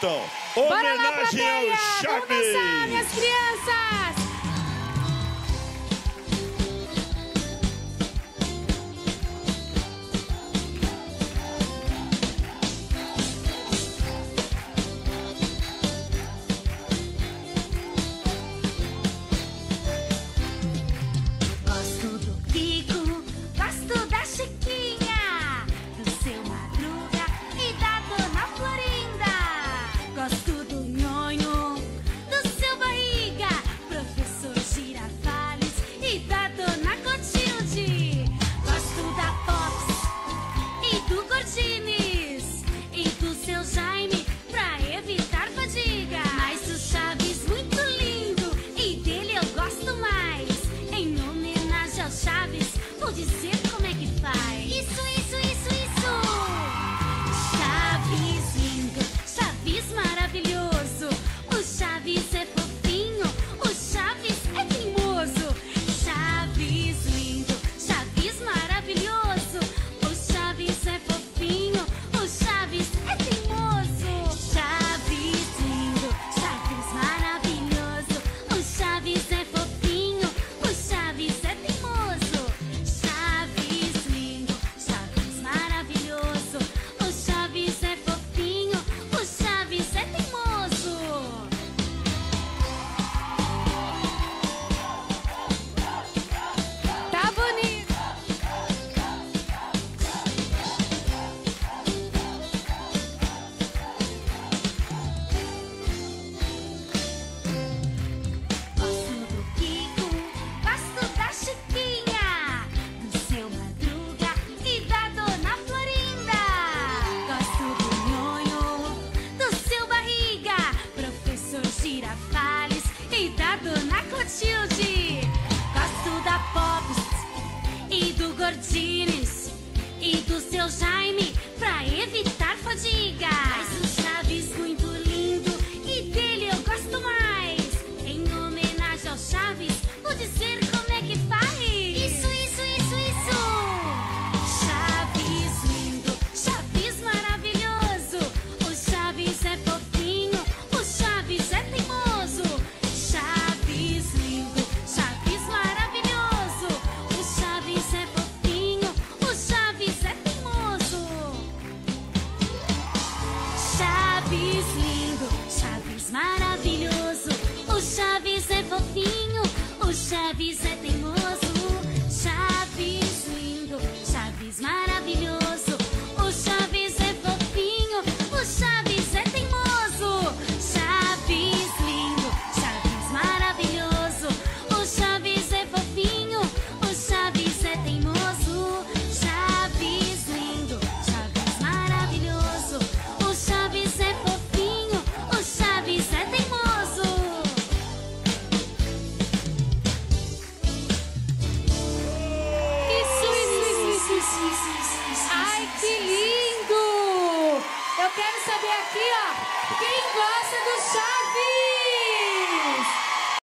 Então, homenagem ao Chaves! Vamos começar, minhas crianças! seus saber aqui, ó, quem gosta do Chaves?